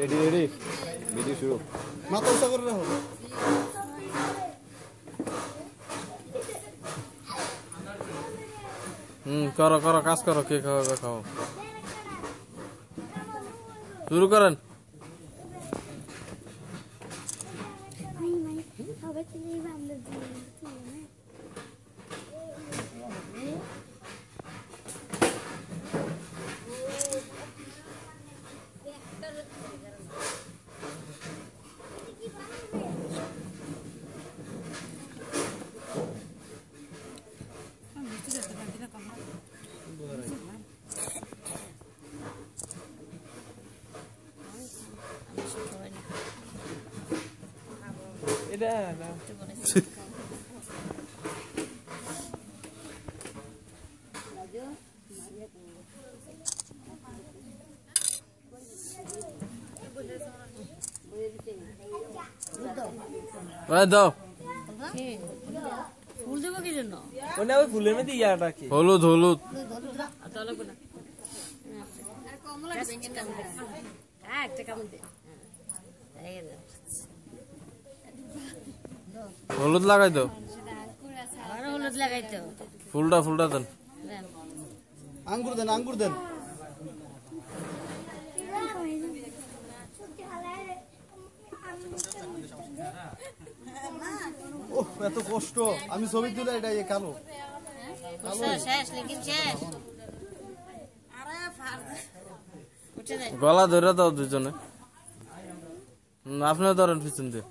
Ready ready video শুরু মাথা উঁচা করে রাখো হুম করো করো কাজ করো কে খাওয়াবে খাও শুরু করেন Mãe, mãe, talvez দাও ফুল দেবো কি জন্য ওই ফুলের মধ্যে ইয়াটা কি হলুদ হলুদ একটা কামড় দে। হলুদ লাগাই দাও। আরও হলুদ লাগাইতো ফুলটা ফুলটা দেন। দেন। আঙ্গুর দেন আঙ্গুর দেন। ও এত কষ্ট। আমি ছবি তুলে এটা ইয়ে কালো। গলা ধরে দাও দুজনে। আপনিও ধরেন পিছন দিয়ে।